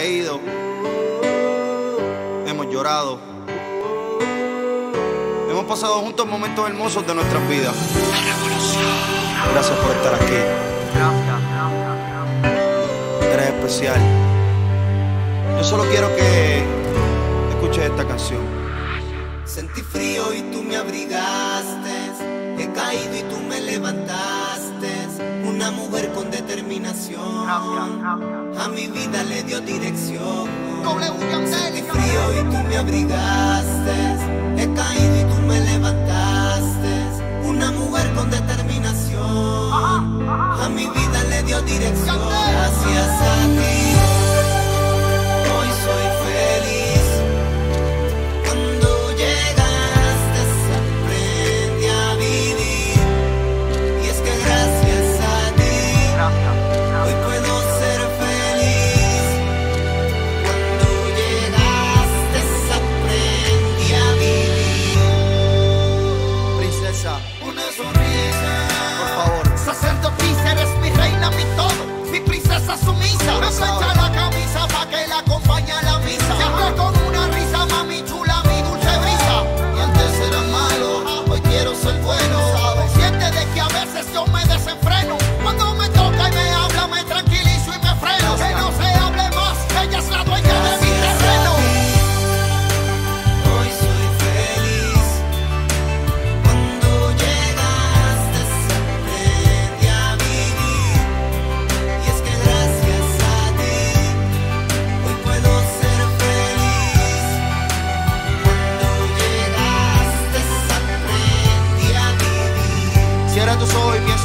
reído, hemos llorado, hemos pasado juntos momentos hermosos de nuestras vidas. Gracias por estar aquí. Eres especial. Yo solo quiero que escuches esta canción. Sentí frío y tú me abrigaste. He caído y tú me levantaste. Una mujer con determinación. A mi vida le dio dirección. Sentí frío y tú me abrigaste. He caído y tú me levantaste. Una mujer con determinación. A mi vida le dio dirección. Gracias a ti.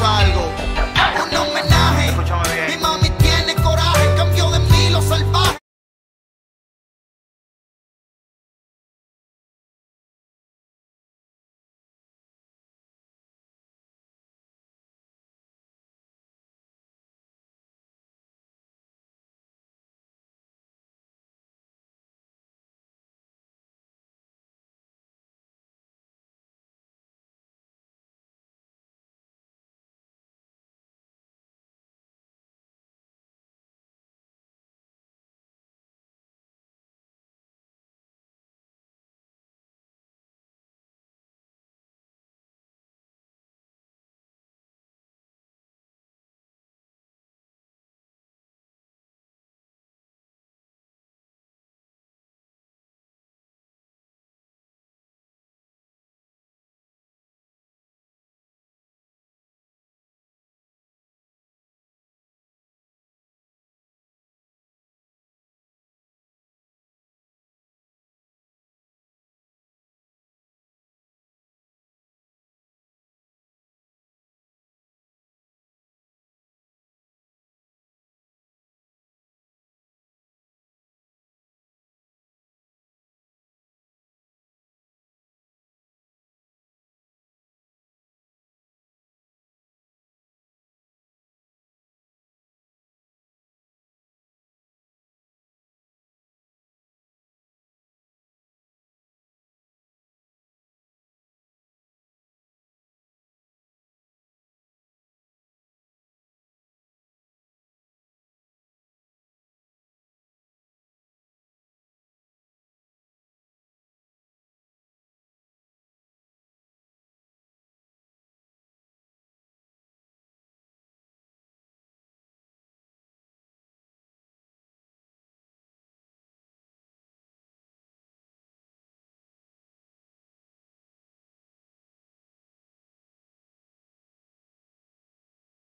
Algo. Un homenaje, Escúchame bien.